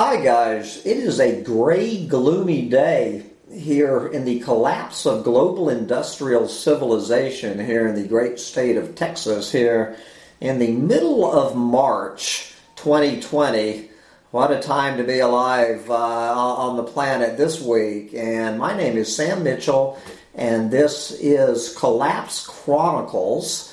Hi, guys. It is a gray, gloomy day here in the collapse of global industrial civilization here in the great state of Texas, here in the middle of March 2020. What a time to be alive uh, on the planet this week. And my name is Sam Mitchell, and this is Collapse Chronicles.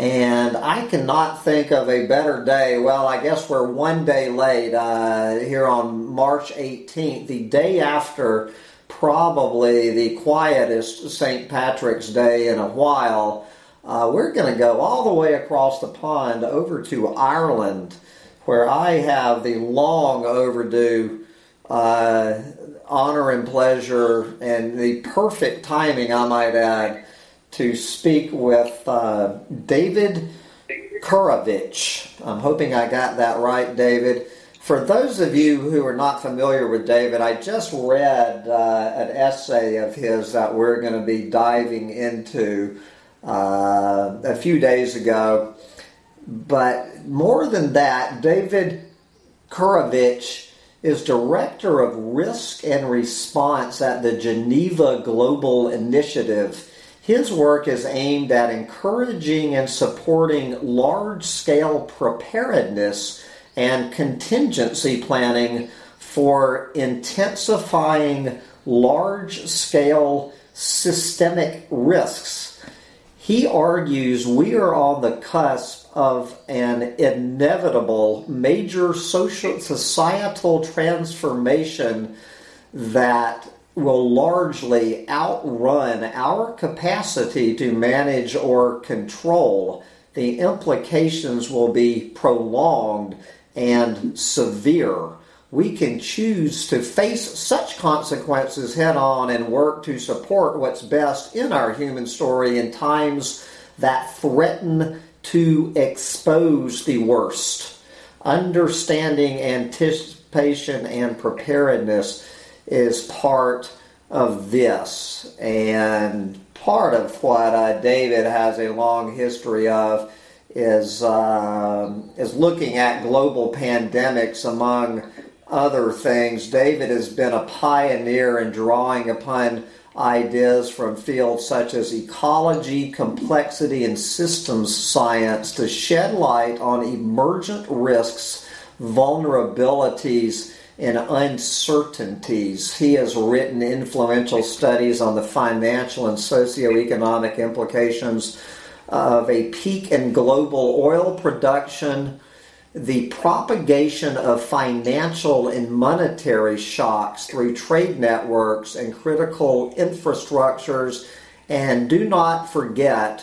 And I cannot think of a better day. Well, I guess we're one day late uh, here on March 18th, the day after probably the quietest St. Patrick's Day in a while. Uh, we're going to go all the way across the pond over to Ireland, where I have the long overdue uh, honor and pleasure and the perfect timing, I might add to speak with uh, David Korowicz. I'm hoping I got that right, David. For those of you who are not familiar with David, I just read uh, an essay of his that we're going to be diving into uh, a few days ago. But more than that, David Korowicz is Director of Risk and Response at the Geneva Global Initiative his work is aimed at encouraging and supporting large scale preparedness and contingency planning for intensifying large scale systemic risks. He argues we are on the cusp of an inevitable major social societal transformation that will largely outrun our capacity to manage or control. The implications will be prolonged and severe. We can choose to face such consequences head on and work to support what's best in our human story in times that threaten to expose the worst. Understanding, anticipation, and preparedness is part of this. And part of what uh, David has a long history of is, uh, is looking at global pandemics among other things. David has been a pioneer in drawing upon ideas from fields such as ecology, complexity, and systems science to shed light on emergent risks, vulnerabilities, and uncertainties. He has written influential studies on the financial and socioeconomic implications of a peak in global oil production, the propagation of financial and monetary shocks through trade networks and critical infrastructures, and do not forget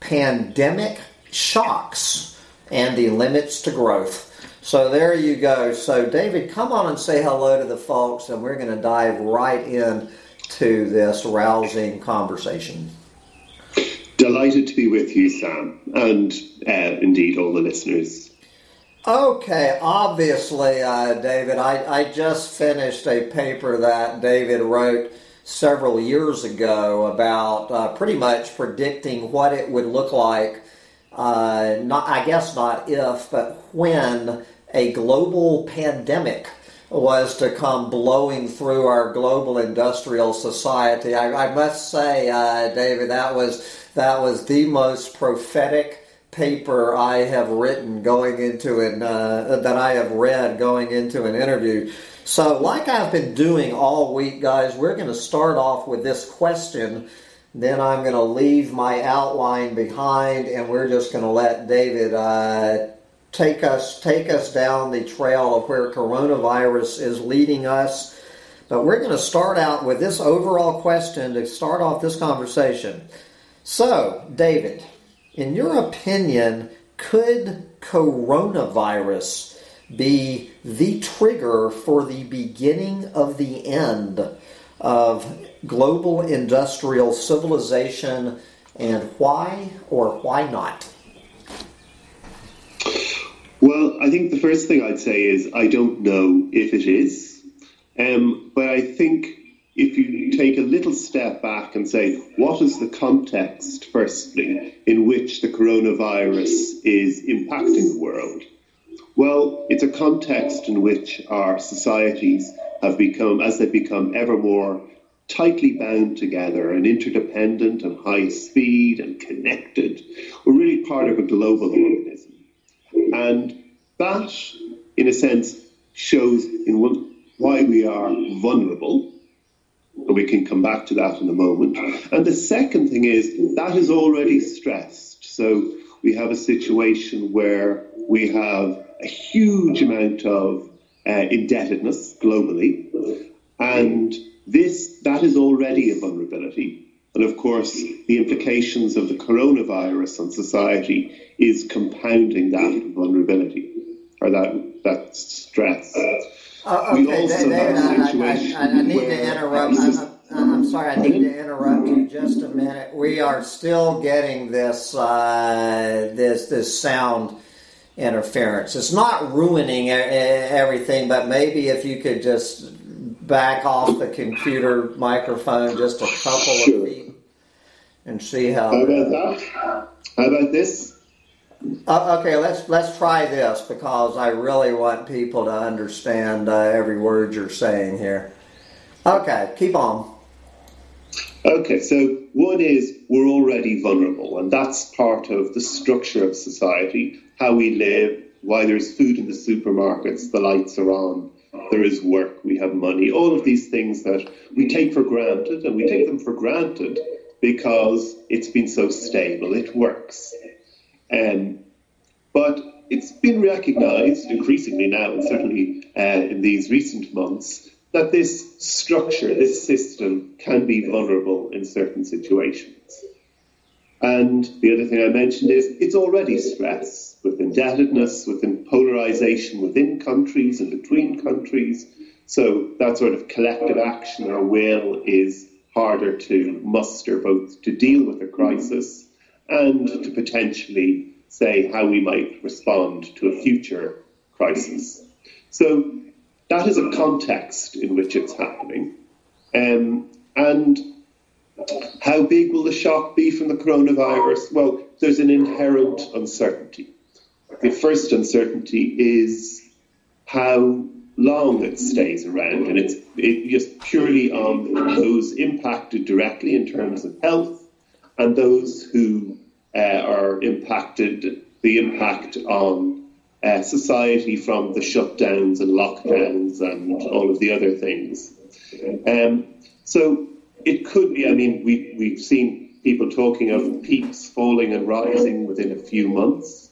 pandemic shocks and the limits to growth. So there you go. So David, come on and say hello to the folks, and we're going to dive right in to this rousing conversation. Delighted to be with you, Sam, and uh, indeed all the listeners. Okay, obviously, uh, David, I, I just finished a paper that David wrote several years ago about uh, pretty much predicting what it would look like. Uh, not, I guess not if, but when a global pandemic was to come blowing through our global industrial society. I, I must say, uh, David, that was that was the most prophetic paper I have written going into an uh, that I have read going into an interview. So, like I've been doing all week, guys, we're going to start off with this question. Then I'm going to leave my outline behind, and we're just going to let David uh, take us take us down the trail of where coronavirus is leading us. But we're going to start out with this overall question to start off this conversation. So, David, in your opinion, could coronavirus be the trigger for the beginning of the end of global industrial civilization, and why or why not? Well, I think the first thing I'd say is I don't know if it is. Um, but I think if you take a little step back and say, what is the context, firstly, in which the coronavirus is impacting the world? Well, it's a context in which our societies have become, as they become ever more tightly bound together and interdependent and high speed and connected. We're really part of a global organism. And that, in a sense, shows in one, why we are vulnerable. And we can come back to that in a moment. And the second thing is that is already stressed. So we have a situation where we have a huge amount of uh, indebtedness globally. And this that is already a vulnerability. And of course, the implications of the coronavirus on society is compounding that vulnerability or that that stress. Uh, okay, David, I, I, I, need to interrupt. I'm, I'm, sorry, I need to interrupt you just a minute. We are still getting this uh, this this sound interference. It's not ruining everything, but maybe if you could just back off the computer microphone just a couple sure. of feet and see how. How about that? How about this? Uh, okay, let's let's try this because I really want people to understand uh, every word you're saying here. Okay, keep on. Okay, so one is we're already vulnerable, and that's part of the structure of society, how we live, why there's food in the supermarkets, the lights are on, there is work, we have money, all of these things that we take for granted, and we take them for granted because it's been so stable, it works. Um, but it's been recognised increasingly now, and certainly uh, in these recent months, that this structure, this system, can be vulnerable in certain situations. And the other thing I mentioned is it's already stress with indebtedness, within polarization within countries and between countries. So that sort of collective action or will is harder to muster, both to deal with a crisis and to potentially say how we might respond to a future crisis. So that is a context in which it's happening. Um, and how big will the shock be from the coronavirus? Well, there's an inherent uncertainty. The first uncertainty is how long that stays around, and it's it just purely on those impacted directly in terms of health and those who uh, are impacted, the impact on uh, society from the shutdowns and lockdowns and all of the other things. Um, so it could be, I mean, we, we've seen people talking of peaks falling and rising within a few months,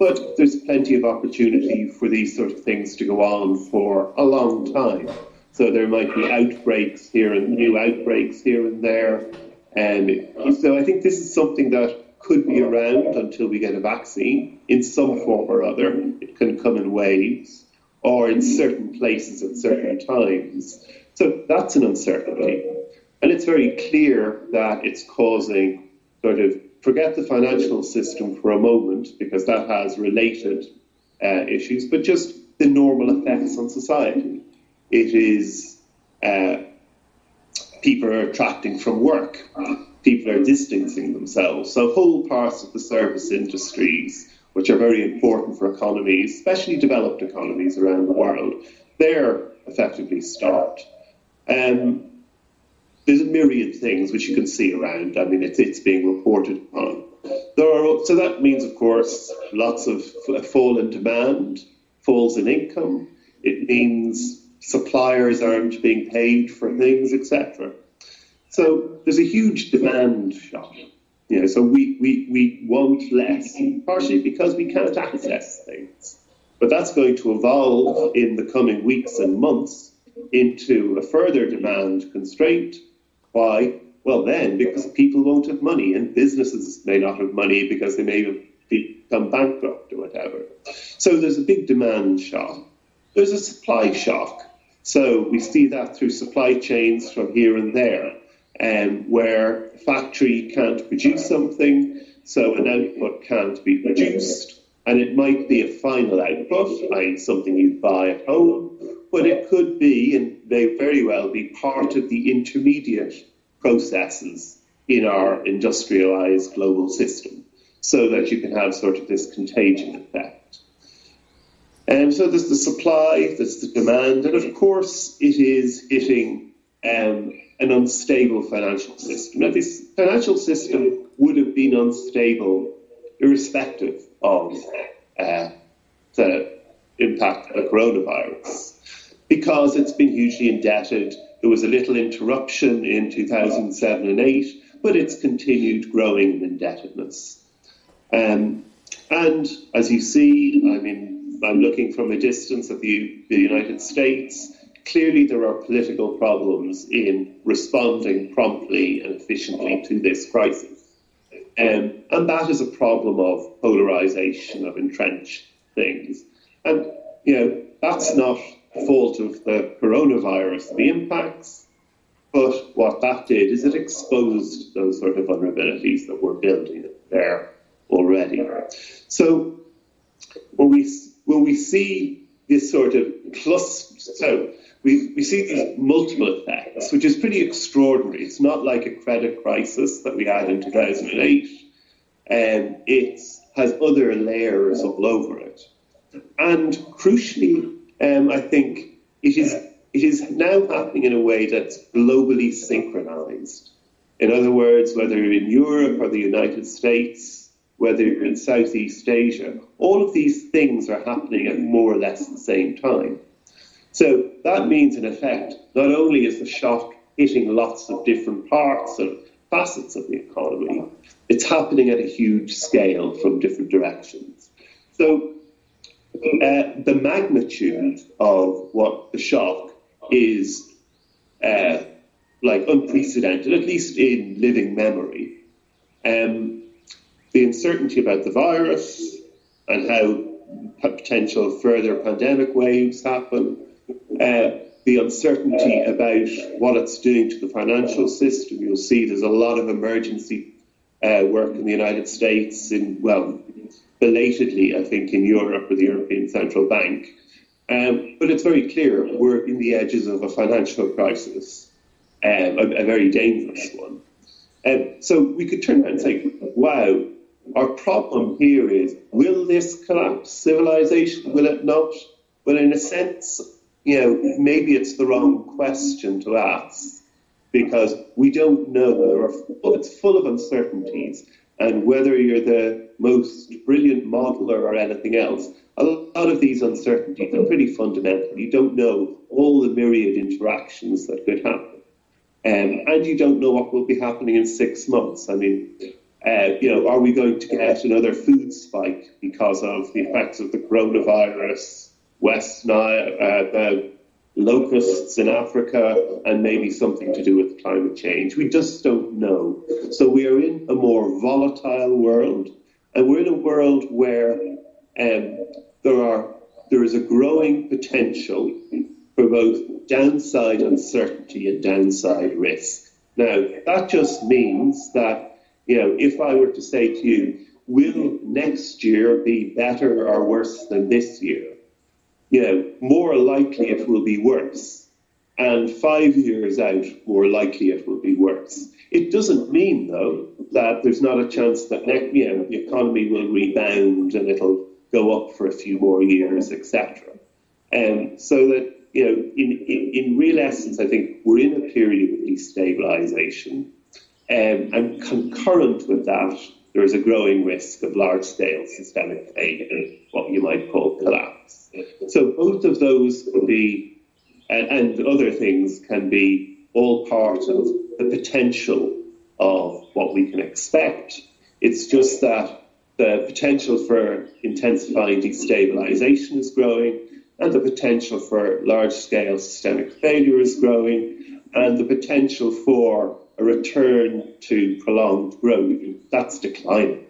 but there's plenty of opportunity for these sort of things to go on for a long time. So there might be outbreaks here and new outbreaks here and there. And so I think this is something that could be around until we get a vaccine in some form or other. It can come in waves or in certain places at certain times. So that's an uncertainty. And it's very clear that it's causing sort of forget the financial system for a moment because that has related uh, issues, but just the normal effects on society. It is uh, people are attracting from work, people are distancing themselves. So, whole parts of the service industries, which are very important for economies, especially developed economies around the world, they're effectively stopped. Um, there's a myriad things which you can see around. I mean, it's, it's being reported on. There are, so that means, of course, lots of fall in demand, falls in income. It means suppliers aren't being paid for things, etc. So there's a huge demand shock. You know, so we, we, we want less, partially because we can't access things. But that's going to evolve in the coming weeks and months into a further demand constraint why? Well, then, because people won't have money and businesses may not have money because they may have become bankrupt or whatever. So there's a big demand shock. There's a supply shock. So we see that through supply chains from here and there, um, where a factory can't produce something, so an output can't be produced, and it might be a final output, i.e., something you buy at home, but it could be, and may very well be, part of the intermediate processes in our industrialized global system so that you can have sort of this contagion effect. And so there's the supply, there's the demand, and of course it is hitting um, an unstable financial system. Now, this financial system would have been unstable irrespective of uh, the impact of the coronavirus because it's been hugely indebted. There was a little interruption in 2007 and 8, but it's continued growing in indebtedness. Um, and as you see, I mean, I'm looking from a distance at the, the United States. Clearly, there are political problems in responding promptly and efficiently to this crisis. Um, and that is a problem of polarization, of entrenched things. And, you know, that's not fault of the coronavirus, the impacts, but what that did is it exposed those sort of vulnerabilities that were building there already. So when we when we see this sort of plus, so we, we see these multiple effects, which is pretty extraordinary. It's not like a credit crisis that we had in 2008. Um, it has other layers all over it. And crucially, um, I think it is, it is now happening in a way that's globally synchronized. In other words, whether you're in Europe or the United States, whether you're in Southeast Asia, all of these things are happening at more or less the same time. So that means, in effect, not only is the shock hitting lots of different parts and facets of the economy, it's happening at a huge scale from different directions. So uh, the magnitude of what the shock is uh, like unprecedented, at least in living memory. Um, the uncertainty about the virus and how potential further pandemic waves happen, uh, the uncertainty about what it's doing to the financial system. You'll see there's a lot of emergency uh, work in the United States, in well, belatedly, I think, in Europe with the European Central Bank. Um, but it's very clear we're in the edges of a financial crisis, um, a, a, very dangerous one. Um, so we could turn around and say, wow, our problem here is will this collapse civilization? Will it not? Well, in a sense, you know, maybe it's the wrong question to ask because we don't know. It's full of uncertainties. And whether you're the most brilliant modeler or anything else, a lot of these uncertainties are pretty fundamental. You don't know all the myriad interactions that could happen. Um, and you don't know what will be happening in six months. I mean, uh, you know, are we going to get another food spike because of the effects of the coronavirus, West Nile, uh, the locusts in Africa, and maybe something to do with climate change. We just don't know. So we are in a more volatile world, and we're in a world where um, there are there is a growing potential for both downside uncertainty and downside risk. Now that just means that you know if I were to say to you, will next year be better or worse than this year? You know, more likely it will be worse. And five years out, more likely it will be worse. It doesn't mean, though, that there's not a chance that you know, the economy will rebound and it'll go up for a few more years, etc. And um, so that, you know, in, in, in, real essence, I think we're in a period of destabilization. Um, and concurrent with that, there is a growing risk of large scale systemic failure, what you might call collapse. So both of those can be, and, and other things can be all part of the potential of what we can expect. It's just that the potential for intensifying destabilization is growing, and the potential for large scale systemic failure is growing, and the potential for a return to prolonged growth, that's declining.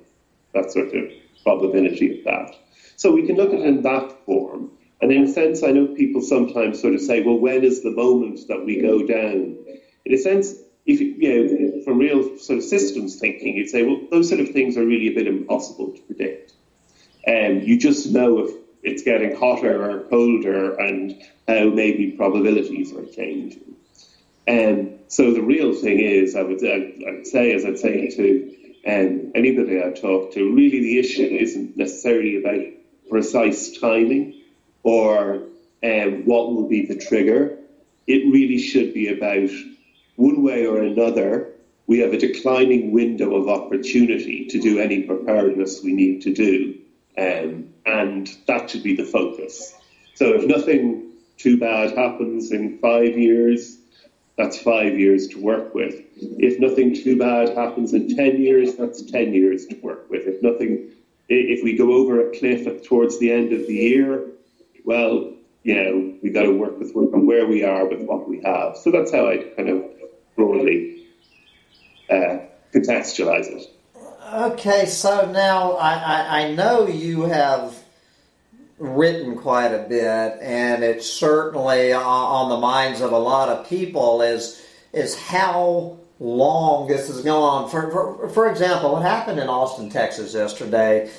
That sort of probability of that. So we can look at it in that form. And in a sense, I know people sometimes sort of say, well, when is the moment that we go down? In a sense, if you know, from real sort of systems thinking, you'd say, well, those sort of things are really a bit impossible to predict. And um, you just know if it's getting hotter or colder and how maybe probabilities are changing. And um, so the real thing is, I would, I would say, as I'd say to um, anybody I talk to, really the issue isn't necessarily about precise timing. or um, what will be the trigger. It really should be about one way or another. We have a declining window of opportunity to do any preparedness we need to do, um, and that should be the focus. So, if nothing too bad happens in five years, that's five years to work with. If nothing too bad happens in 10 years, that's 10 years to work with. If nothing, if we go over a cliff towards the end of the year, well, you know, we got to work with where we are with what we have. So that's how I kind of broadly uh, contextualize it. Okay, so now I, I, I know you have written quite a bit, and it's certainly on the minds of a lot of people is is how long this is going on. For, for, for example, what happened in Austin, Texas yesterday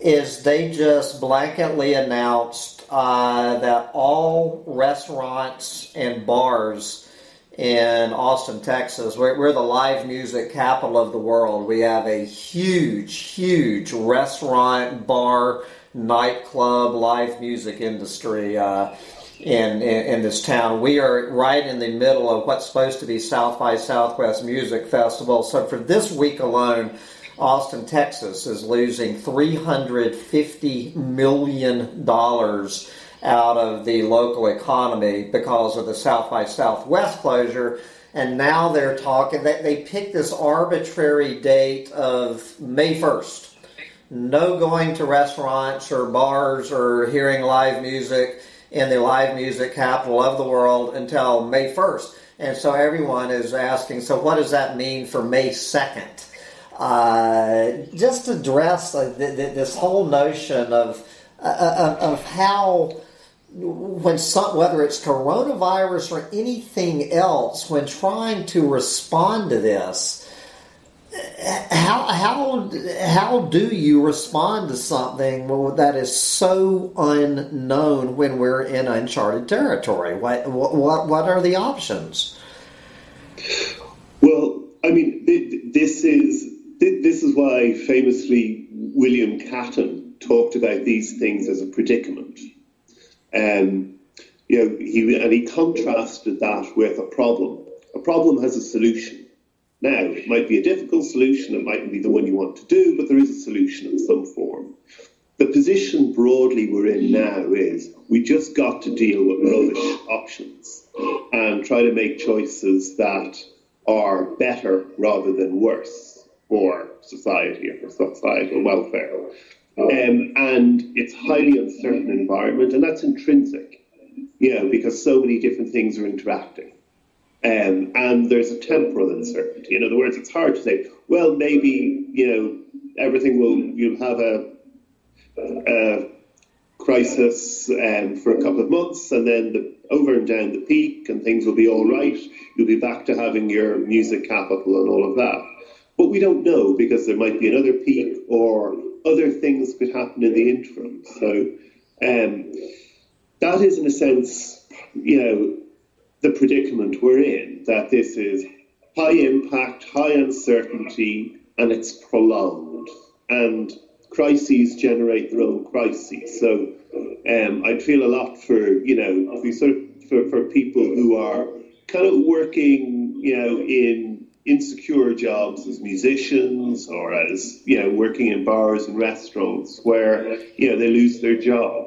is they just blanketly announced uh, that all restaurants and bars in Austin, Texas, we're, we're the live music capital of the world. We have a huge, huge restaurant, bar, nightclub, live music industry uh, in, in, in this town. We are right in the middle of what's supposed to be South by Southwest Music Festival. So for this week alone, Austin, Texas is losing $350 million out of the local economy because of the South by Southwest closure. And now they're talking, they, they picked this arbitrary date of May 1st no going to restaurants or bars or hearing live music in the live music capital of the world until May 1st. And so everyone is asking, so what does that mean for May 2nd? Uh, just address uh, th- th- this whole notion of, uh, uh, of, how when some, whether it's coronavirus or anything else, when trying to respond to this, how how how do you respond to something that is so unknown when we're in uncharted territory? What what what are the options? Well, I mean, this is this is why famously William Catton talked about these things as a predicament. Um, you know, he and he contrasted that with a problem. A problem has a solution now, it might be a difficult solution, it mightn't be the one you want to do, but there is a solution in some form. The position broadly we're in now is we just got to deal with rubbish options and try to make choices that are better rather than worse for society or for societal welfare. Um, and it's highly uncertain environment, and that's intrinsic, you know, because so many different things are interacting. Um, and there's a temporal uncertainty. In other words, it's hard to say, well, maybe, you know, everything will, you'll have a, a crisis um, for a couple of months and then the, over and down the peak and things will be all right. You'll be back to having your music capital and all of that. But we don't know because there might be another peak or other things could happen in the interim. So um, that is, in a sense, you know, the predicament we're in that this is high impact, high uncertainty, and it's prolonged. And crises generate their own crises. So um, I'd feel a lot for, you know, sort of for, for people who are kind of working, you know, in insecure jobs as musicians or as, you know, working in bars and restaurants where, you know, they lose their job.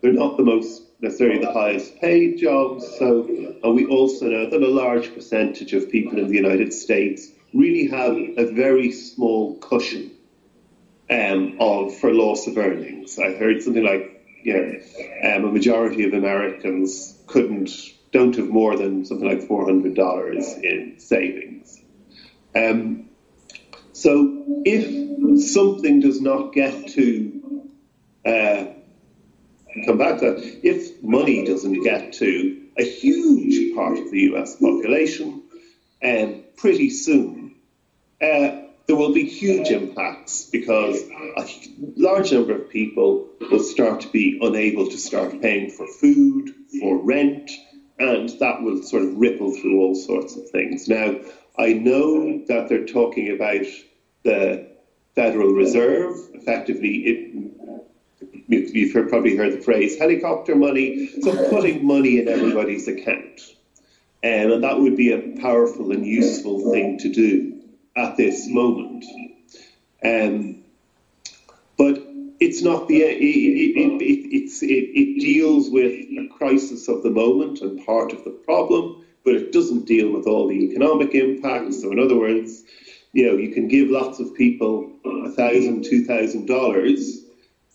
They're not the most necessarily the highest paid jobs. So, and we also know that a large percentage of people in the United States really have a very small cushion um, of for loss of earnings. I heard something like, you know, um, a majority of Americans couldn't don't have more than something like four hundred dollars in savings. Um, so, if something does not get to uh, come back to that. If money doesn't get to a huge part of the US population, um, pretty soon, uh, there will be huge impacts because a large number of people will start to be unable to start paying for food, for rent, and that will sort of ripple through all sorts of things. Now, I know that they're talking about the Federal Reserve. Effectively, it you've probably heard the phrase helicopter money. So putting money in everybody's account. Um, and that would be a powerful and useful thing to do at this moment. Um, but it's not the it, it, it, it deals with a crisis of the moment and part of the problem, but it doesn't deal with all the economic impacts. So, in other words, you know, you can give lots of people a thousand, two thousand dollars,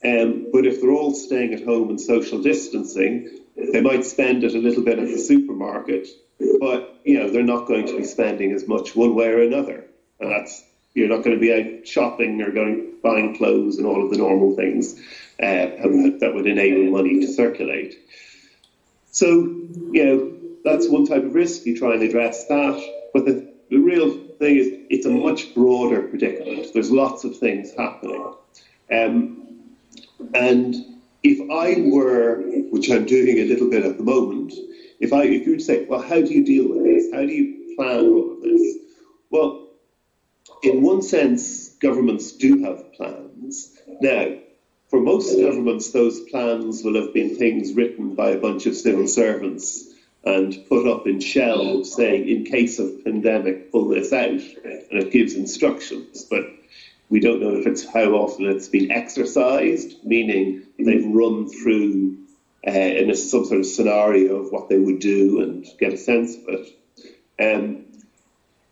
um, but if they're all staying at home and social distancing, they might spend it a little bit at the supermarket, but you know they're not going to be spending as much one way or another, and that's you're not going to be out shopping or going buying clothes and all of the normal things uh, that would enable money to circulate. So, you know, that's one type of risk. You try and address that, but the, the real thing is it's a much broader predicament. There's lots of things happening, um, and if I were, which I'm doing a little bit at the moment, if I if you'd say, well, how do you deal with this? How do you plan all of this? Well, in one sense, governments do have plans. Now, for most governments, those plans will have been things written by a bunch of civil servants and put up in shelves saying, in case of pandemic, pull this out. And it gives instructions. But we don't know if it's how often it's been exercised, meaning they've run through uh, in a, some sort of scenario of what they would do and get a sense of it. Um,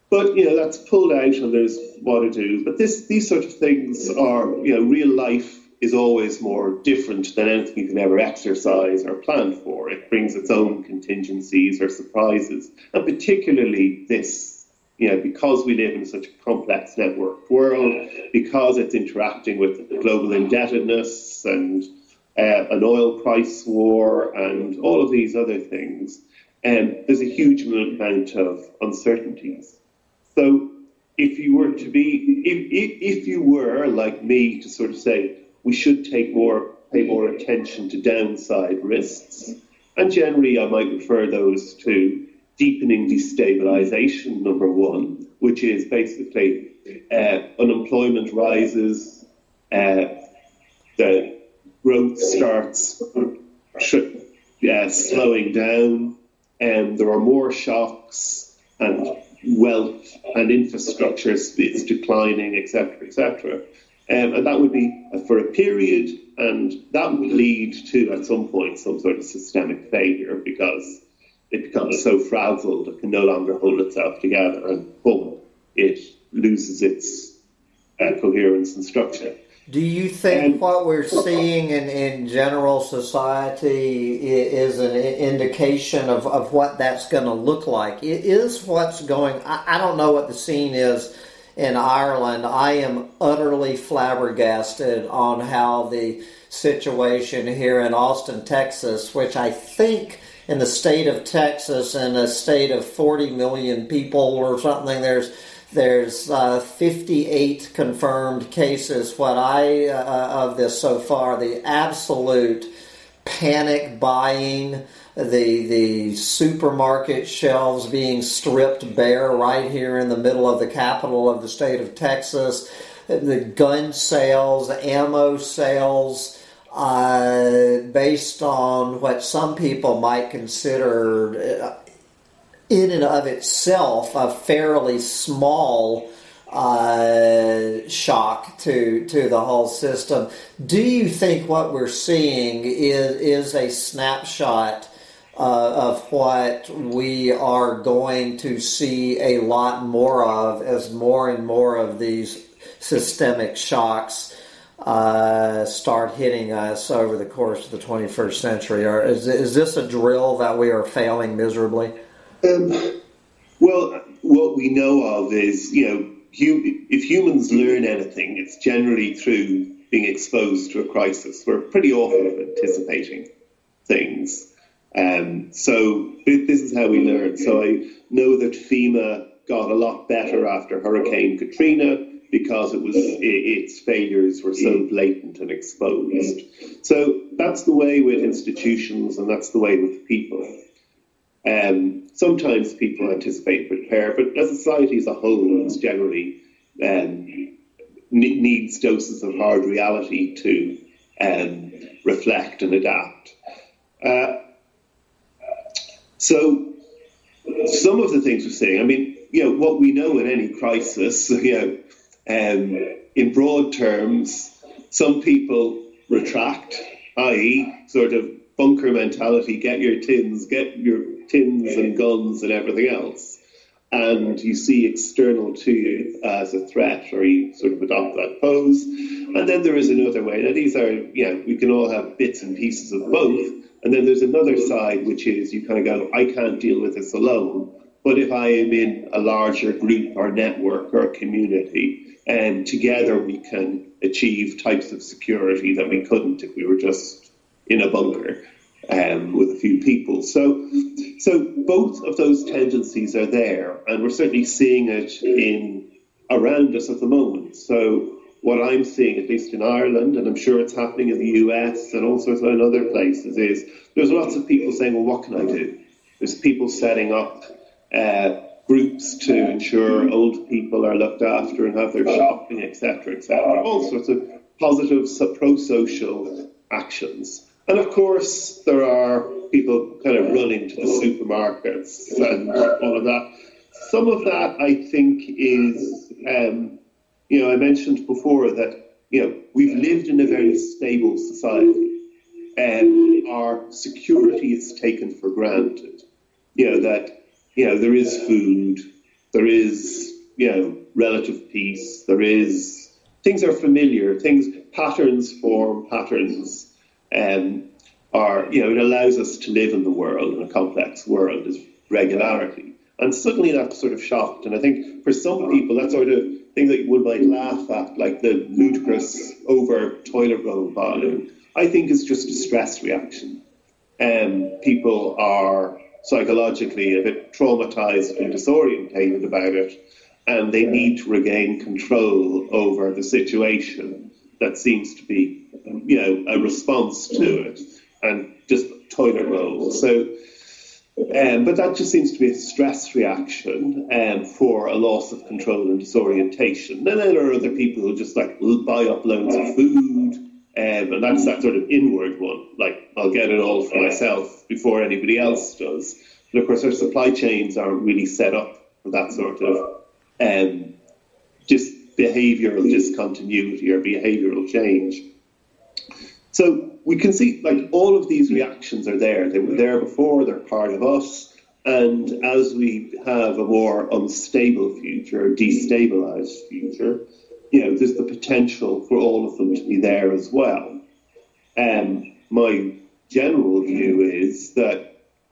but you know that's pulled out, and there's what to do. But this, these sort of things are, you know, real life is always more different than anything you can ever exercise or plan for. It brings its own contingencies or surprises, and particularly this, you know, because we live in such a complex networked world, because it's interacting with global indebtedness and uh, an oil price war and all of these other things, and um, there's a huge amount of uncertainties. So if you were to be, if, if, if you were like me to sort of say, we should take more, pay more attention to downside risks, and generally I might refer those to deepening destabilization, number one, which is basically uh, unemployment rises, uh, the growth starts uh, slowing down, and there are more shocks, and wealth and infrastructure is declining, etc., etc. Um, and that would be for a period, and that would lead to, at some point, some sort of systemic failure because it becomes so frazzled it can no longer hold itself together, and boom, it loses its uh, coherence and structure. Do you think what we're seeing in, in general society is an indication of, of what that's going to look like? It is what's going. I, I don't know what the scene is in Ireland. I am utterly flabbergasted on how the situation here in Austin, Texas, which I think in the state of Texas, in a state of 40 million people or something, there's there's uh, 58 confirmed cases. What I uh, of this so far, the absolute panic buying, the the supermarket shelves being stripped bare right here in the middle of the capital of the state of Texas, the gun sales, ammo sales. Uh, based on what some people might consider uh, in and of itself a fairly small uh, shock to to the whole system. Do you think what we're seeing is is a snapshot uh, of what we are going to see a lot more of as more and more of these systemic shocks uh, start hitting us over the course of the 21st century? Or is, is this a drill that we are failing miserably? Um, well, what we know of is, you know, hum- if humans learn anything, it's generally through being exposed to a crisis. We're pretty awful at anticipating things. Um, so this is how we learn. So I know that FEMA got a lot better after Hurricane Katrina because it was its failures were so blatant and exposed. So that's the way with institutions, and that's the way with people. Um, sometimes people anticipate and prepare, but as a society as a whole, it's generally um, needs doses of hard reality to um, reflect and adapt. Uh, so, some of the things we're seeing, I mean, you know, what we know in any crisis, you know, um, in broad terms, some people retract, i.e., sort of bunker mentality, get your tins, get your tins and guns and everything else, and you see external to you as a threat, or you sort of adopt that pose. And then there is another way. Now, these are, you know, we can all have bits and pieces of both. And then there's another side, which is you kind of go, I can't deal with this alone. But if I am in a larger group or network or community, and together we can achieve types of security that we couldn't if we were just in a bunker um, with a few people. So, so both of those tendencies are there, and we're certainly seeing it in around us at the moment. So, what I'm seeing, at least in Ireland, and I'm sure it's happening in the US and all sorts of other places, is there's lots of people saying, "Well, what can I do?" There's people setting up. Uh, groups to ensure old people are looked after and have their shopping, etc., etc. All sorts of positive pro-social actions. And of course, there are people kind of running to the supermarkets and all of that. Some of that, I think, is, um, you know, I mentioned before that, you know, we've lived in a very stable society and our security is taken for granted. You know, that, you know, there is food, there is, you know, relative peace, there is, things are familiar, things, patterns form patterns um, are, you know, it allows us to live in the world, in a complex world, is regularity. And suddenly that's sort of shocked. And I think for some people, that sort of thing that one might laugh at, like the ludicrous over toilet roll volume, I think is just a stress reaction. Um, people are psychologically a bit traumatized and disorientated about it, and they need to regain control over the situation that seems to be, you know, a response to it, and just toilet roll. So, um, but that just seems to be a stress reaction um, for a loss of control and disorientation. Then there are other people who just like buy up loads of food, um, and that's that sort of inward one. Like I'll get it all for myself before anybody else does. But of course, our supply chains aren't really set up for that sort of um, just behavioural discontinuity or behavioural change. So we can see like all of these reactions are there. They were there before, they're part of us. And as we have a more unstable future, destabilized future, you know, there's the potential for all of them to be there as well. Um, my general view is that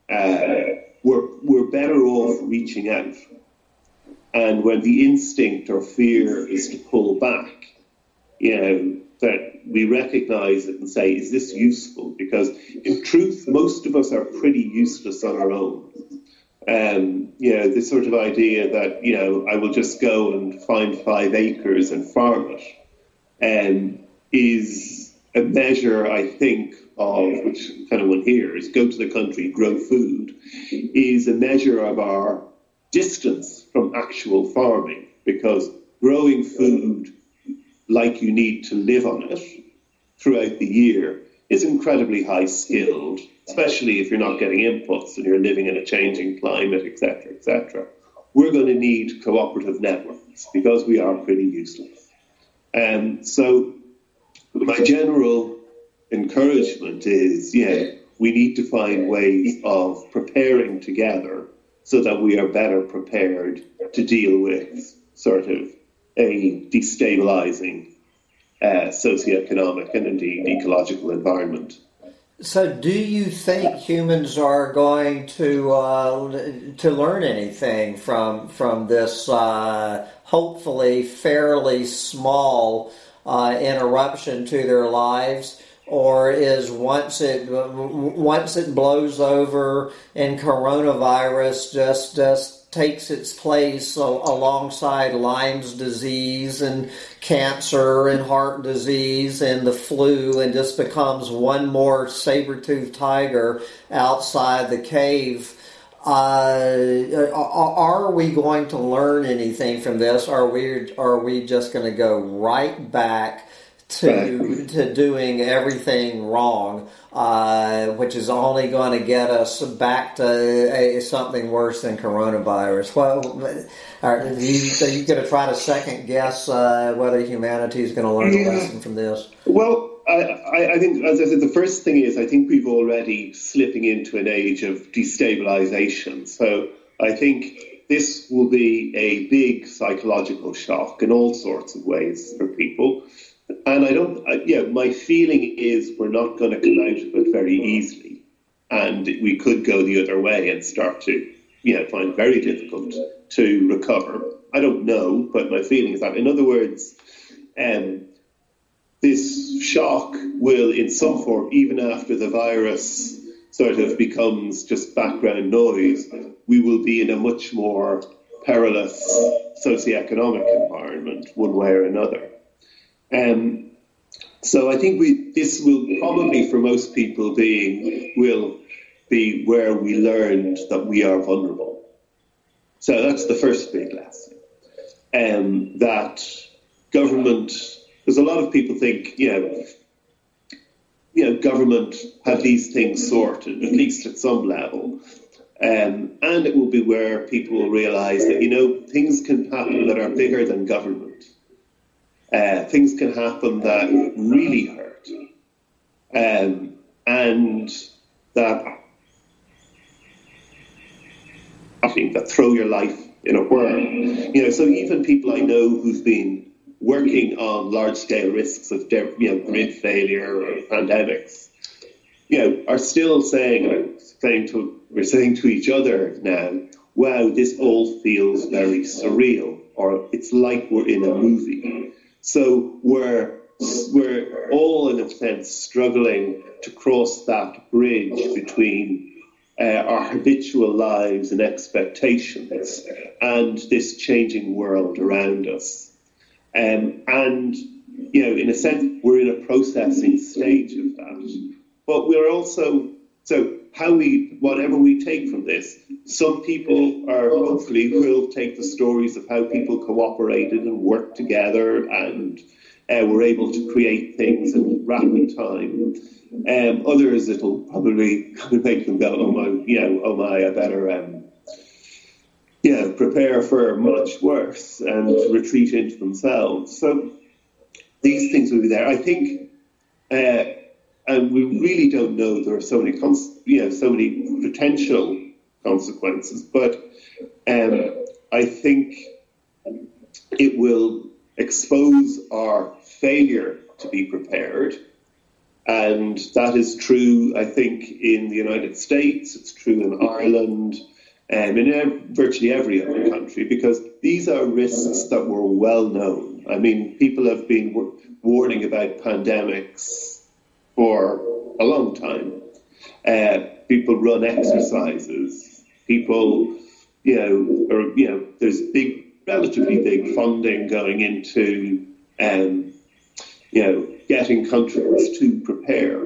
uh, we're, we're better off reaching out and when the instinct or fear is to pull back, you know, that we recognize it and say, is this useful? Because in truth, most of us are pretty useless on our own. Um, you know, this sort of idea that, you know, I will just go and find five acres and farm it um, is a measure, I think, of which kind of one here is go to the country, grow food, is a measure of our distance from actual farming because growing food like you need to live on it throughout the year is incredibly high skilled, especially if you're not getting inputs and you're living in a changing climate, etc., etc. We're going to need cooperative networks because we are pretty useless. And so, my general encouragement is yeah, we need to find ways of preparing together so that we are better prepared to deal with sort of a destabilizing uh, socioeconomic and indeed ecological environment. So, do you think humans are going to uh, to learn anything from from this uh, hopefully fairly small uh, interruption to their lives? or is once it once it blows over and coronavirus just just takes its place alongside Lyme's disease and cancer and heart disease and the flu and just becomes one more saber-toothed tiger outside the cave. Uh, are we going to learn anything from this? Are we are we just going to go right back to to doing everything wrong, uh, which is only going to get us back to a, something worse than coronavirus. Well, are you, are you going to try to second guess uh, whether humanity is going to learn a lesson from this? Well. I, I, think, as I said, the first thing is I think we've already slipping into an age of destabilization. So I think this will be a big psychological shock in all sorts of ways for people. And I don't, I, yeah, my feeling is we're not going to come out of it very easily. And we could go the other way and start to, you know, find very difficult to recover. I don't know, but my feeling is that, in other words, um, this shock will, in some form, even after the virus sort of becomes just background noise, we will be in a much more perilous socioeconomic environment, one way or another. Um, so I think we this will probably for most people being will be where we learned that we are vulnerable. So that's the first big lesson. Um, that government, because a lot of people think, you know, you know, government have these things sorted, at least at some level. Um, and it will be where people will realise that, you know, things can happen that are bigger than government uh, things can happen that really hurt, um, and that I think that throw your life in a whirl. You know, so even people I know who've been working on large scale risks of you know grid failure or pandemics, you know, are still saying saying to we're saying to each other now, wow, this all feels very surreal, or it's like we're in a movie. So we're we're all in a sense struggling to cross that bridge between uh, our habitual lives and expectations and this changing world around us. Um, and you know, in a sense, we're in a processing stage of that. But we're also so how we whatever we take from this some people are hopefully will take the stories of how people cooperated and worked together and uh, were able to create things in rapid time. Um, others, it'll probably make them go, oh my, you know, oh my, I better, um, yeah, prepare for much worse and retreat into themselves. So these things will be there. I think, uh, and we really don't know. There are so many, cons- you know, so many potential consequences. But um, I think it will expose our failure to be prepared. And that is true, I think, in the United States, it's true in Ireland, and in ev- virtually every other country, because these are risks that were well known. I mean, people have been w- warning about pandemics for a long time. Uh, people run exercises people, you know, or you know, there's big, relatively big funding going into, um, you know, getting countries to prepare.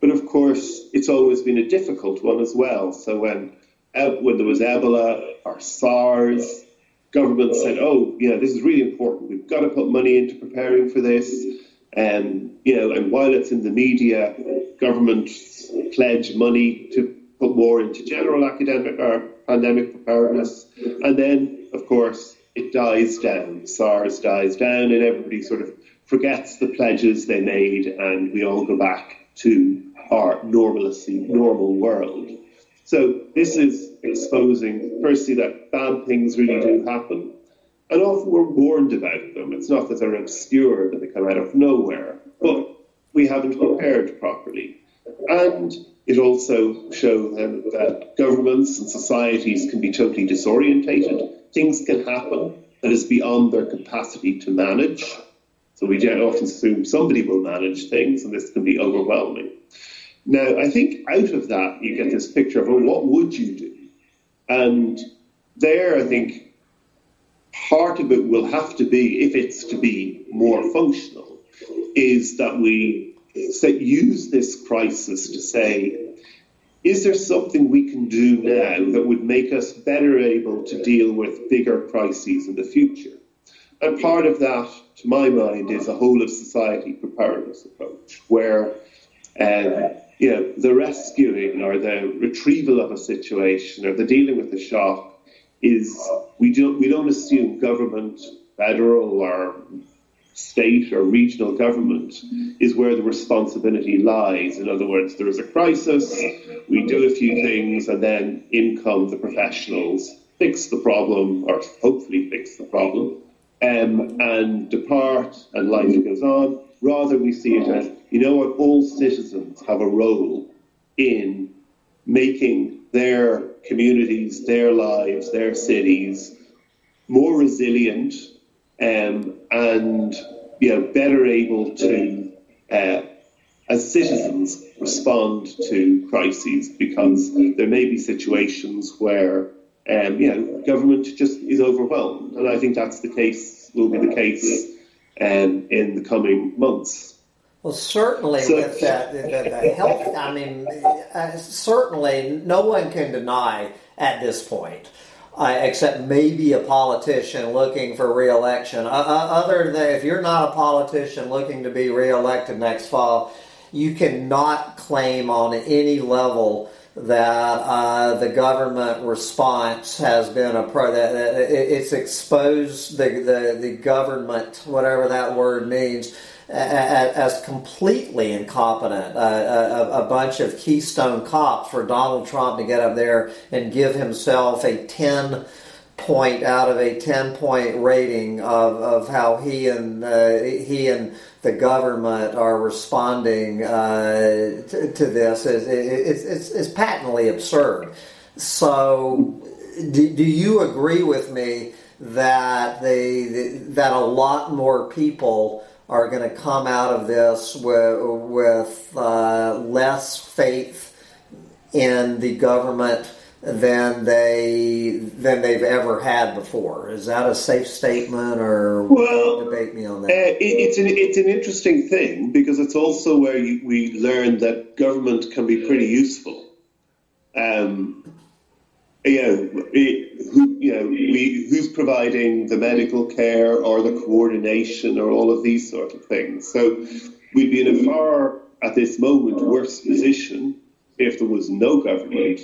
But of course, it's always been a difficult one as well. So when uh, when there was Ebola or SARS, government said, "Oh, you know, this is really important. We've got to put money into preparing for this." And um, you know, and while it's in the media, governments pledge money to put more into general academic or pandemic preparedness. And then, of course, it dies down. SARS dies down, and everybody sort of forgets the pledges they made, and we all go back to our normalcy, normal world. So this is exposing, firstly, that bad things really do happen, and often we're warned about them. It's not that they're obscure, that they come out of nowhere, but we haven't prepared properly. And it also shows that governments and societies can be totally disorientated. Things can happen that is beyond their capacity to manage. So we often assume somebody will manage things, and this can be overwhelming. Now, I think out of that, you get this picture of, well, what would you do? And there, I think part of it will have to be, if it's to be more functional, is that we use this crisis to say, is there something we can do now that would make us better able to deal with bigger crises in the future? and part of that, to my mind, is a whole of society preparedness approach, where um, you know the rescuing or the retrieval of a situation or the dealing with the shock is we don't we don't assume government, federal or state or regional government is where the responsibility lies. In other words, there is a crisis, we do a few things, and then in come the professionals, fix the problem, or hopefully fix the problem, um, and depart, and life goes on. Rather, we see it as, you know what, all citizens have a role in making their communities, their lives, their cities more resilient um, and you know better able to, uh, as citizens, respond to crises because there may be situations where um, you know government just is overwhelmed, and I think that's the case will be the case um, in the coming months. Well, certainly so, with that, the, the, health, I mean, uh, certainly no one can deny at this point, uh, except maybe a politician looking for reelection. Uh, uh, other than if you're not a politician looking to be reelected next fall, you cannot claim on any level that uh, the government response has been a pro that, that it's exposed the, the, the government whatever that word means as completely incompetent, uh, a, a, bunch of Keystone cops for Donald Trump to get up there and give himself a 10 point out of a 10 point rating of, of how he and uh, he and the government are responding uh, to, to, this is it's, it's, it's, patently absurd. So, do, do you agree with me that they that a lot more people are going to come out of this with, with uh, less faith in the government than they than they've ever had before. Is that a safe statement, or well, debate me on that? Uh, it, it's an it's an interesting thing because it's also where you, we learn that government can be pretty useful. Um, you know, who, you know, we, who's providing the medical care or the coordination or all of these sort of things. So we'd be in a far, at this moment, worse position if there was no government.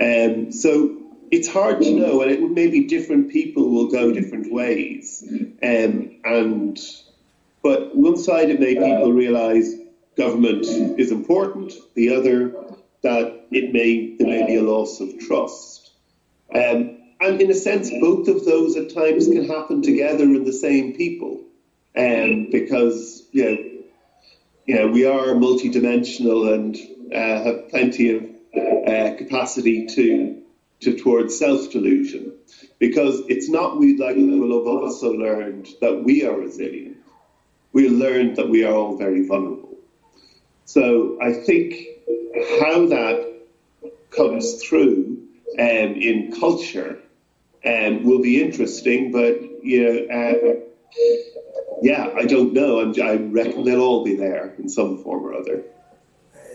Um, so it's hard to know, and it, maybe different people will go different ways. Um, and but one side it made people realise government is important. The other that it may there may be a loss of trust. Um, and in a sense, both of those at times can happen together in the same people, um, because you know, you know, we are multidimensional and uh, have plenty of uh, capacity to to towards self delusion, because it's not we like we will have also learned that we are resilient. We learned that we are all very vulnerable. So I think how that comes through um, in culture um, will be interesting, but you know, uh, yeah, I don't know. I'm, i reckon they'll all be there in some form or other.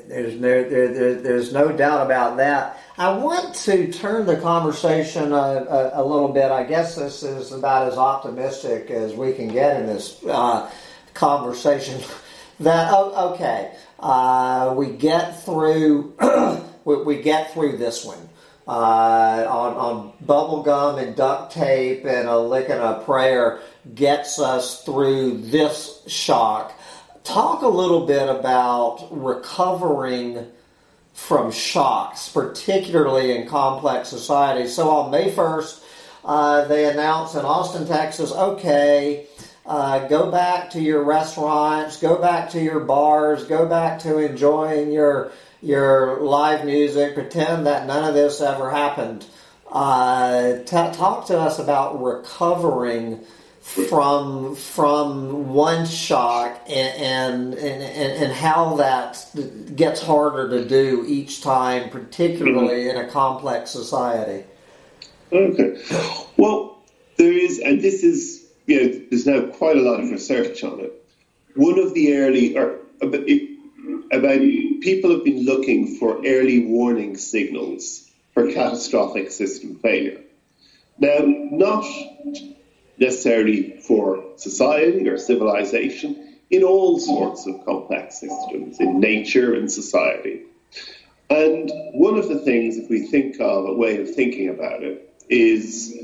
There's no, there, there, there's no doubt about that. I want to turn the conversation a, a, a, little bit. I guess this is about as optimistic as we can get in this uh, conversation. That oh, okay, uh, we get through we, we, get through this one uh, on, on bubble gum and duct tape and a lick and a prayer gets us through this shock. Talk a little bit about recovering from shocks, particularly in complex societies. So on May 1st, uh, they announced in Austin, Texas, okay, uh, go back to your restaurants, go back to your bars, go back to enjoying your your live music. Pretend that none of this ever happened. Uh, t- talk to us about recovering from from one shock and, and and, and how that gets harder to do each time, particularly in a complex society. Okay. Well, there is, and this is you know, there's now quite a lot of research on it. One of the early, or about, about people have been looking for early warning signals for catastrophic system failure. Now, not necessarily for society or civilization, in all sorts of complex systems, in nature and society. And one of the things, if we think of a way of thinking about it, is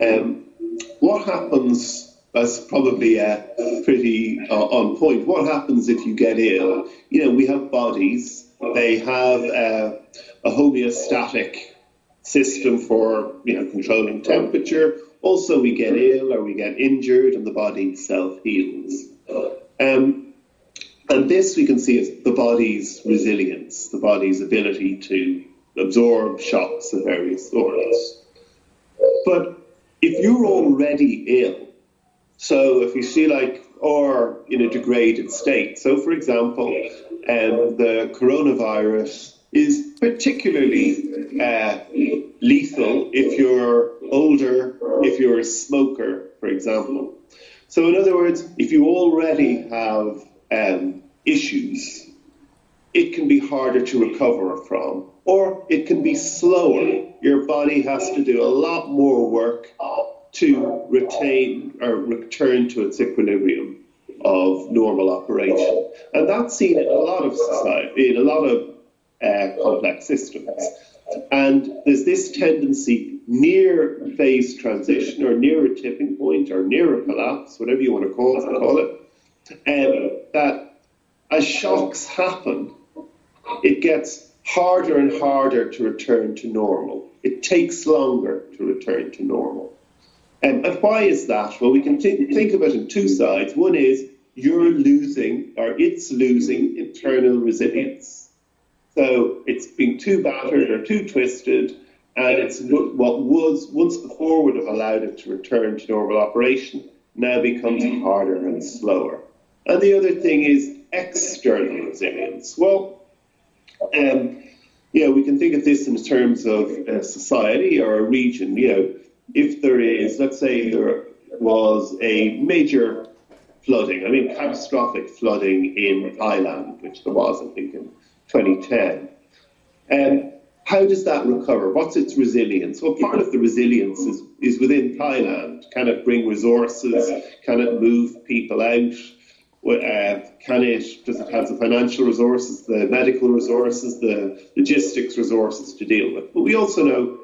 um, what happens. That's probably uh, pretty uh, on point. What happens if you get ill? You know, we have bodies. They have uh, a homeostatic system for you know controlling temperature. Also, we get ill or we get injured, and the body self heals. Um, and this we can see as the body's resilience, the body's ability to absorb shocks of various sorts. But if you're already ill, so if you see like, or in a degraded state, so for example, um, the coronavirus is particularly uh, lethal if you're older, if you're a smoker, for example. So, in other words, if you already have um, issues, it can be harder to recover from, or it can be slower. Your body has to do a lot more work to retain or return to its equilibrium of normal operation. And that's seen in a lot of society, in a lot of uh, complex systems. And there's this tendency near phase transition or near a tipping point or near a collapse, whatever you want to call it, call it um, that as shocks happen, it gets harder and harder to return to normal. It takes longer to return to normal. Um, and why is that? Well, we can th- think of it in two sides. One is you're losing, or it's losing, internal resilience. So it's been too battered or too twisted, and it's what was once before would have allowed it to return to normal operation now becomes harder and slower. And the other thing is external resilience. Well, um, we can think of this in terms of a society or a region. You know, if there is, let's say, there was a major flooding, I mean, catastrophic flooding in Thailand, which there was, I think, in 2010. Um, how does that recover? What's its resilience? Well, part of the resilience is, is within Thailand. Can it bring resources? Can it move people out? Uh, can it, does it have the financial resources, the medical resources, the logistics resources to deal with? But we also know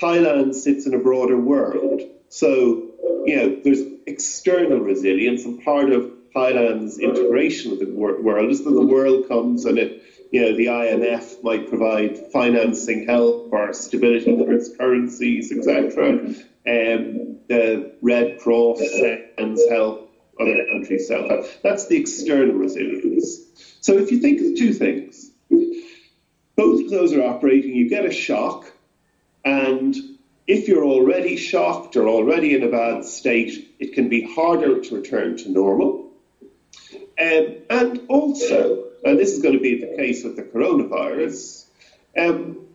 Thailand sits in a broader world. So, you know, there's external resilience, and part of Thailand's integration with the world is that the world comes and it, you know, the IMF might provide financing help or stability for its currencies, etc. Um, the Red Cross sends help other countries self help. That's the external resilience. So if you think of two things, both of those are operating, you get a shock, and if you're already shocked or already in a bad state, it can be harder to return to normal. Um, and also, and this is going to be the case with the coronavirus, um,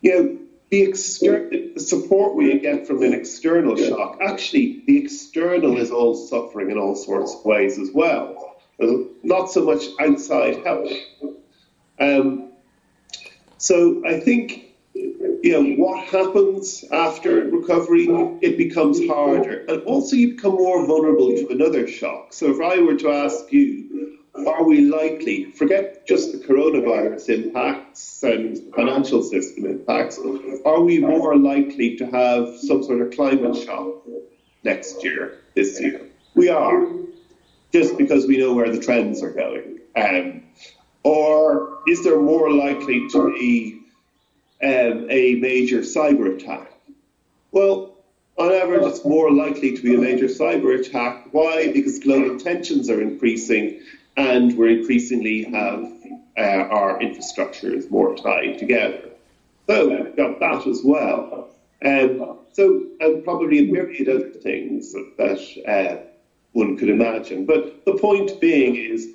you know, the, exter- the support we get from an external shock, actually, the external is all suffering in all sorts of ways as well. Not so much outside help. Um, so I think you know what happens after recovery. It becomes harder, and also you become more vulnerable to another shock. So if I were to ask you, are we likely, forget just the coronavirus impacts and financial system impacts, are we more likely to have some sort of climate shock next year, this year? We are, just because we know where the trends are going. Um, or is there more likely to be um, a major cyber attack? Well, on average, it's more likely to be a major cyber attack. Why? Because global tensions are increasing and we're increasingly have uh, our infrastructure is more tied together. So we've got that as well. Um, so, and probably a myriad other things that, that uh, one could imagine. But the point being is,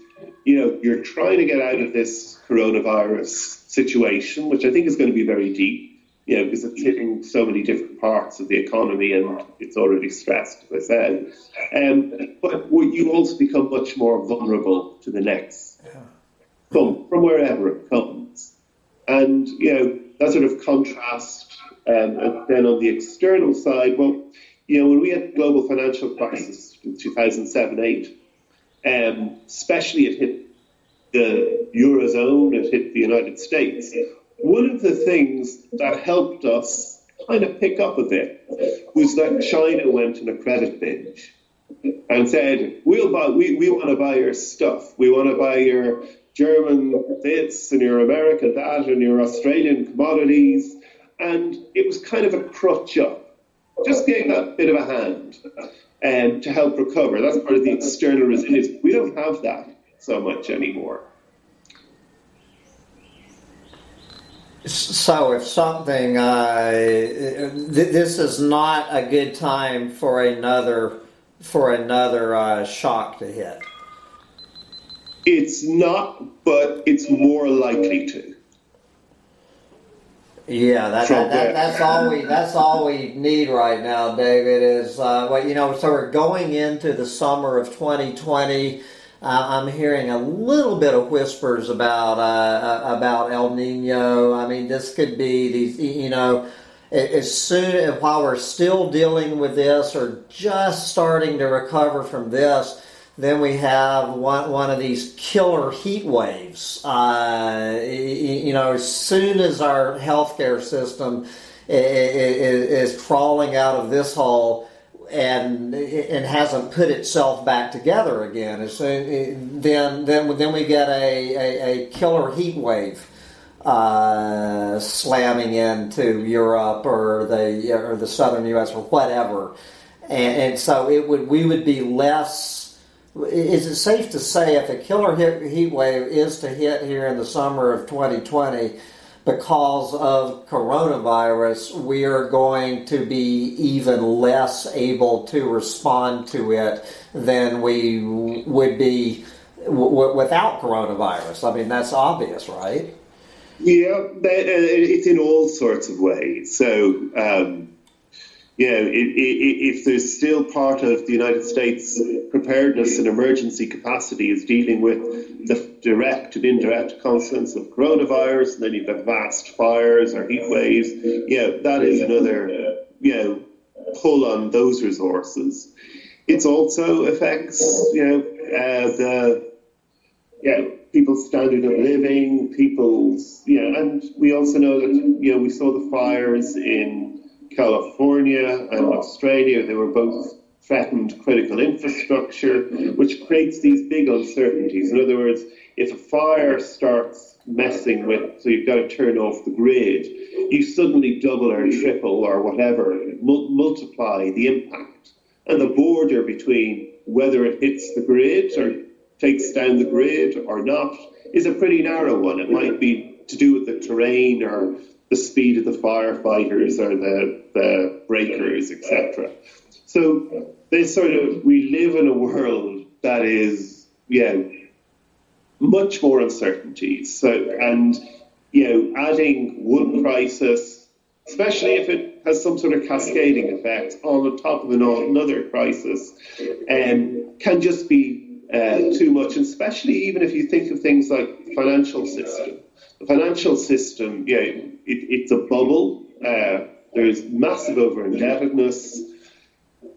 you know, you're trying to get out of this coronavirus situation, which I think is going to be very deep you know, because it's hitting so many different parts of the economy and it's already stressed, as I said. Um, but you also become much more vulnerable to the next come from wherever it comes. And, you know, that sort of contrast. Um, and then on the external side, well, you know, when we had global financial crisis in 2007-8, um, especially it hit the Eurozone, it hit the United States. One of the things that helped us kind of pick up a bit was that China went on a credit binge and said, "We'll buy. We, we want to buy your stuff. We want to buy your German this and your American that and your Australian commodities." And it was kind of a crutch up. Just gave that bit of a hand um, to help recover. That's part of the external resilience. We don't have that so much anymore. So, if something, uh, th- this is not a good time for another for another uh, shock to hit. It's not, but it's more likely to. Yeah, that, that, that, that's all we that's all we need right now, David. Is uh, well, you know, so we're going into the summer of 2020. Uh, I'm hearing a little bit of whispers about uh, about El Nino. I mean, this could be these, you know, as soon while we're still dealing with this or just starting to recover from this then we have one, one of these killer heat waves. Uh, you know, as soon as our healthcare system is crawling out of this hole and and hasn't put itself back together again, then then then we get a, a, a killer heat wave. Uh, slamming into Europe or the or the southern U.S. or whatever, and, and so it would we would be less is it safe to say if a killer heat wave is to hit here in the summer of 2020 because of coronavirus, we are going to be even less able to respond to it than we would be w- without coronavirus? I mean, that's obvious, right? Yeah, uh, it's in all sorts of ways. So, um, know, if there's still part of the United States preparedness and emergency capacity is dealing with the direct and indirect consequences of coronavirus, and then you've got vast fires or heat waves, know, that is another, you know, pull on those resources. It also affects, you know, uh, the, yeah, people's standard of living, people's, know, and we also know that, you know, we saw the fires in California and oh. Australia. They were both threatened critical infrastructure, which creates these big uncertainties. In other words, if a fire starts messing with, so you've got to turn off the grid, you suddenly double or triple or whatever, mul- multiply the impact. And the border between whether it hits the grid or takes down the grid or not is a pretty narrow one. It might be to do with the terrain or the speed of the firefighters or the, the breakers, etc. So they sort of we live in a world that is yeah much more uncertainty. So and you know adding one crisis, especially if it has some sort of cascading effect on the top of another crisis, um, can just be uh, too much. And especially even if you think of things like financial system. The financial system, yeah, it, it's a bubble. Uh, there's massive over indebtedness.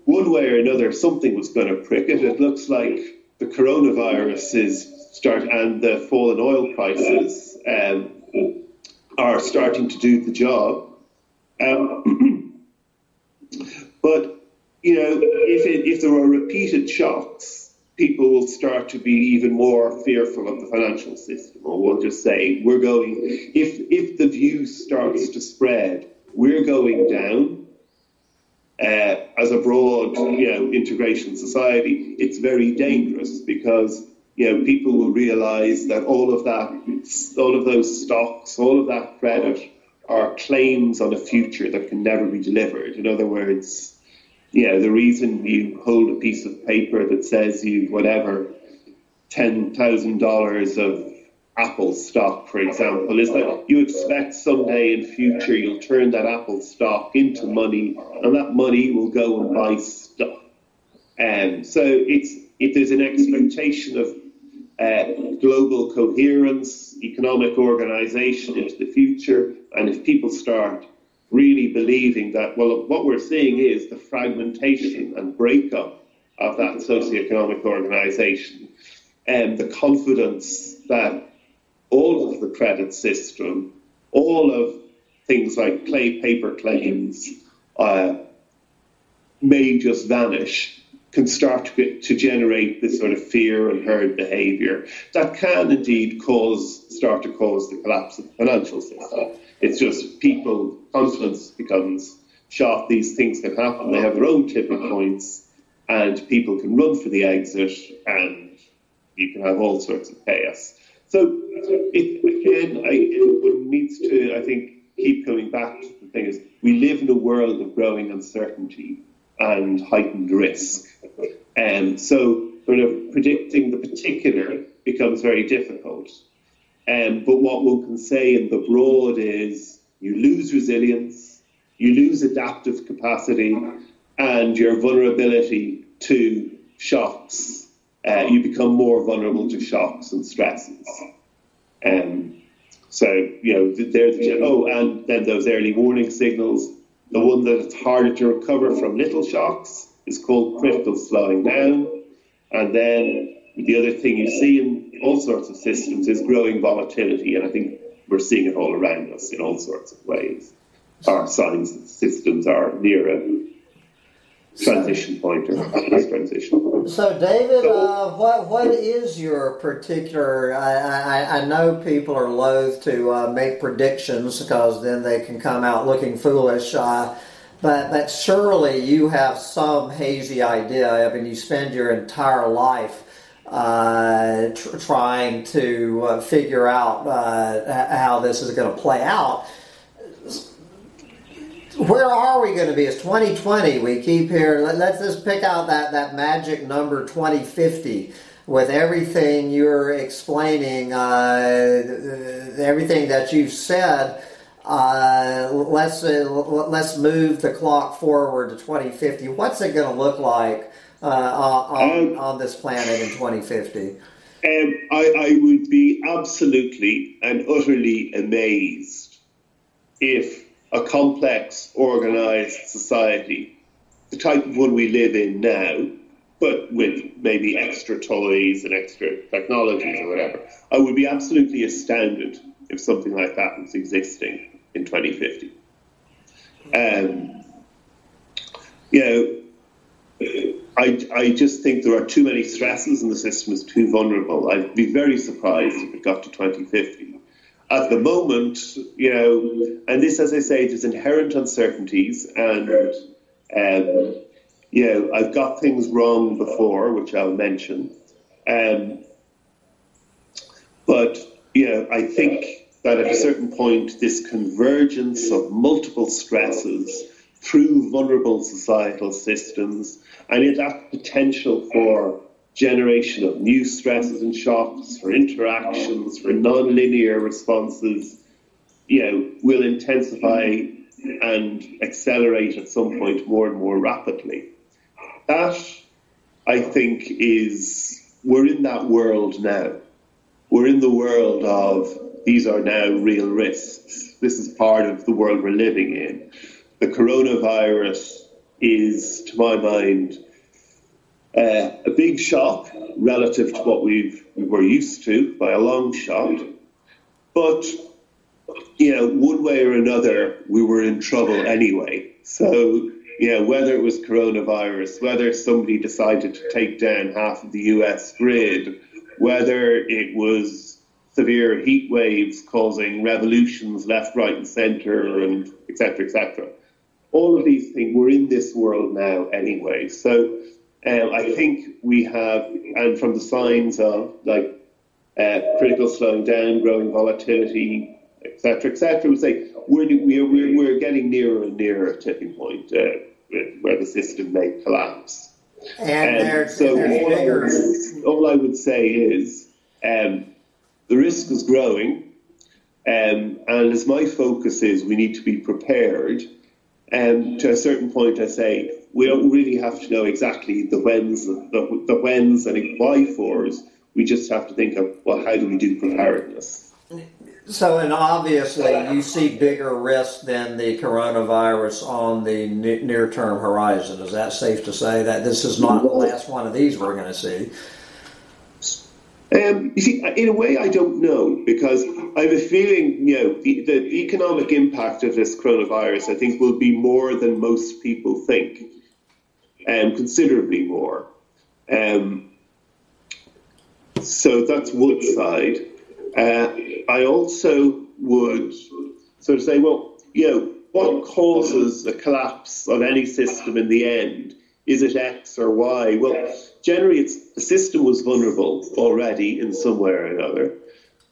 One way or another, something was going to prick it. It looks like the coronavirus is start and the fall in oil prices um, are starting to do the job. Um, but you know, if it, if there are repeated shocks, people will start to be even more fearful of the financial system, or we'll just say we're going. If if the view starts to spread, we're going down. Uh, as a broad, you know, integration society, it's very dangerous because you know people will realise that all of that, all of those stocks, all of that credit, are claims on a future that can never be delivered. In other words, you know, the reason you hold a piece of paper that says you've whatever ten thousand dollars of Apple stock, for example, is that you expect someday in future you'll turn that Apple stock into money, and that money will go and buy stuff. And um, so it's if there's an expectation of uh, global coherence, economic organization into the future, and if people start really believing that, well, what we're seeing is the fragmentation and breakup of that socioeconomic organisation and the confidence that all of the credit system, all of things like clay paper claims uh, may just vanish can start to, to generate this sort of fear and herd behaviour that can indeed cause start to cause the collapse of the financial system. It's just people confidence becomes shot. These things can happen. They have their own tipping points, and people can run for the exit, and you can have all sorts of chaos. So it, again, I, it needs to, I think, keep coming back to the thing is we live in a world of growing uncertainty and heightened risk. And so sort of predicting the particular becomes very difficult. Um, but what one can say in the broad is you lose resilience, you lose adaptive capacity, and your vulnerability to shocks. Uh, you become more vulnerable to shocks and stresses. Um, so, you know, there's oh, and then those early warning signals. The one that's harder to recover from little shocks is called critical slowing down. And then the other thing you see in all sorts of systems is growing volatility. And I think we're seeing it all around us in all sorts of ways. Our signs that systems are near a transition point or transition. So, David, so, uh, what what is your particular? I, I, I know people are loath to uh, make predictions because then they can come out looking foolish. Uh, but but surely you have some hazy idea. I mean, you spend your entire life uh, tr- trying to uh, figure out uh, how this is going to play out where are we going to be? It's 2020. We keep here. Let, us just pick out that, that magic number 2050 with everything you're explaining, uh, everything that you've said. Uh, let's uh, let's move the clock forward to 2050. What's it going to look like uh, on, um, on this planet in 2050? Um, I, I would be absolutely and utterly amazed if a complex, organised society, the type of one we live in now, but with maybe extra toys and extra technologies or whatever, I would be absolutely astounded if something like that was existing in 2050. Um, you know, I, I just think there are too many stresses and the system is too vulnerable. I'd be very surprised if it got to 2050 at the moment, you know, and this, as I say, there's inherent uncertainties, and um, you know, I've got things wrong before, which I'll mention, um, but you know, I think that at a certain point, this convergence of multiple stresses through vulnerable societal systems, and that potential for generation of new stresses and shocks, for interactions, for non-linear responses, you know, will intensify and accelerate at some point more and more rapidly. That, I think, is we're in that world now. We're in the world of these are now real risks. This is part of the world we're living in. The coronavirus is, to my mind, uh, a big shock relative to what we were used to by a long shot. But, you know, one way or another, we were in trouble anyway. So, you know, whether it was coronavirus, whether somebody decided to take down half of the US grid, whether it was severe heat waves causing revolutions left, right, and centre, and et cetera, et cetera. All of these things, we're in this world now anyway. So, um, I think we have, and from the signs of like uh, critical slowing down, growing volatility, etc., etc., we say we're, we're, we're getting nearer and nearer a tipping point uh, where the system may collapse. And um, there's, so there's all, I would, all, I would, say is um, the risk is growing, um, and as my focus is, we need to be prepared. And um, to a certain point, I say we don't really have to know exactly the whens, the, the whens and why fors. We just have to think of well, how do we do preparedness? So, and obviously, you see bigger risk than the coronavirus on the near term horizon. Is that safe to say that this is not the last one of these we're going to see? Um, you see, in a way, I don't know because I have a feeling, you know, the, the, economic impact of this coronavirus, I think, will be more than most people think, um, considerably more. Um, so that's one side. Uh, I also would sort of say, well, you know, what causes a collapse of any system in the end? Is it X or Y? Well, generally, it's the system was vulnerable already in some way or another,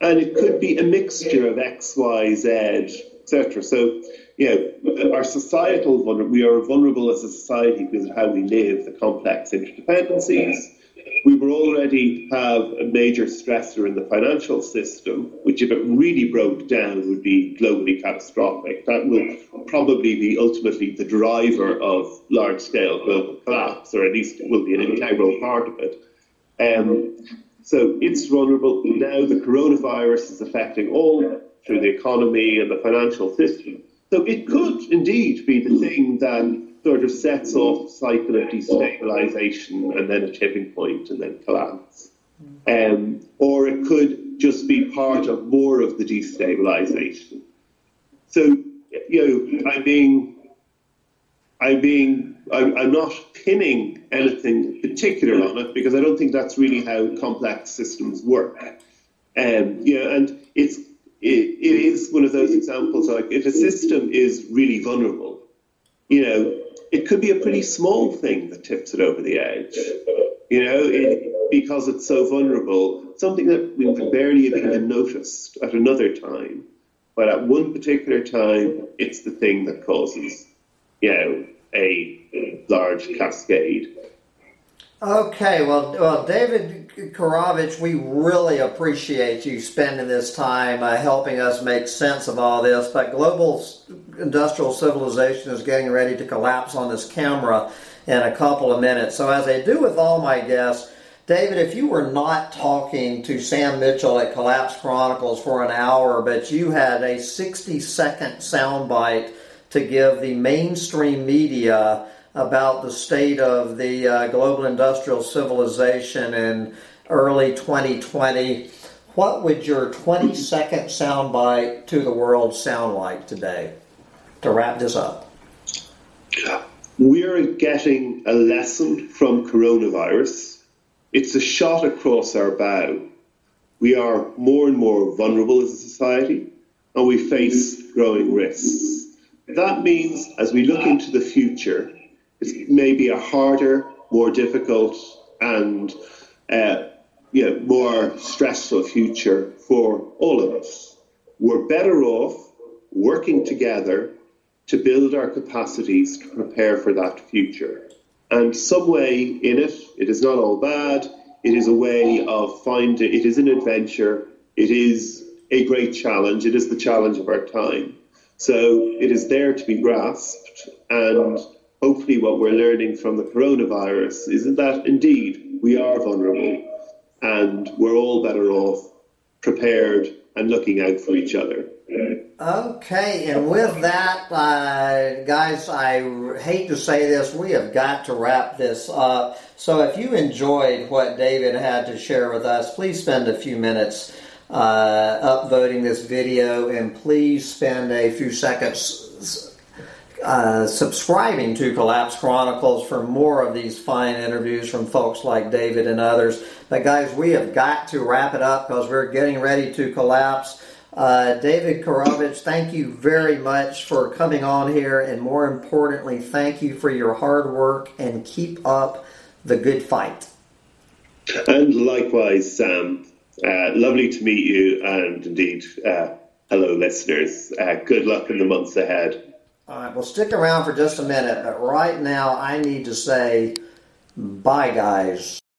and it could be a mixture of X, Y, Z, etc. So, know, our societal we are vulnerable as a society because of how we live, the complex interdependencies we will already have a major stressor in the financial system, which, if it really broke down, would be globally catastrophic. That will probably be ultimately the driver of large scale global collapse, or at least will be an integral part of it. Um, so it's vulnerable. Now the coronavirus is affecting all through the economy and the financial system. So it could indeed be the thing that sort of sets off a cycle of destabilization and then a tipping point and then collapse. Um, or it could just be part of more of the destabilization. So, you know, I'm being, I'm being, I'm, I'm not pinning anything particular on it because I don't think that's really how complex systems work. Um, you know, and it's, it, it is one of those examples like if a system is really vulnerable, you know, it could be a pretty small thing that tips it over the edge. You know, it, because it's so vulnerable, something that we would barely have even noticed at another time. But at one particular time, it's the thing that causes, you know, a large cascade. Okay, well, well, David Korowicz, we really appreciate you spending this time uh, helping us make sense of all this. But global industrial civilization is getting ready to collapse on this camera in a couple of minutes. So, as I do with all my guests, David, if you were not talking to Sam Mitchell at Collapse Chronicles for an hour, but you had a 60 second soundbite to give the mainstream media about the state of the uh, global industrial civilization in early 2020, what would your 20 second soundbite to the world sound like today to wrap this up? We're getting a lesson from coronavirus. It's a shot across our bow. We are more and more vulnerable as a society, and we face growing risks. That means as we look into the future, it may be a harder, more difficult, and uh, you know, more stressful future for all of us. We're better off working together to build our capacities to prepare for that future. And some way in it, it is not all bad. It is a way of finding, it is an adventure. It is a great challenge. It is the challenge of our time. So it is there to be grasped. And hopefully, what we're learning from the coronavirus isn't that indeed we are vulnerable and we're all better off prepared and looking out for each other. Okay, and with that, uh, guys, I hate to say this, we have got to wrap this up. So if you enjoyed what David had to share with us, please spend a few minutes uh, upvoting this video and please spend a few seconds uh, subscribing to Collapse Chronicles for more of these fine interviews from folks like David and others. But, guys, we have got to wrap it up because we're getting ready to collapse. Uh, David Korowicz, thank you very much for coming on here, and more importantly, thank you for your hard work and keep up the good fight. And likewise, Sam. Uh, lovely to meet you, and indeed, uh, hello, listeners. Uh, good luck in the months ahead. All right, well, stick around for just a minute, but right now I need to say bye, guys.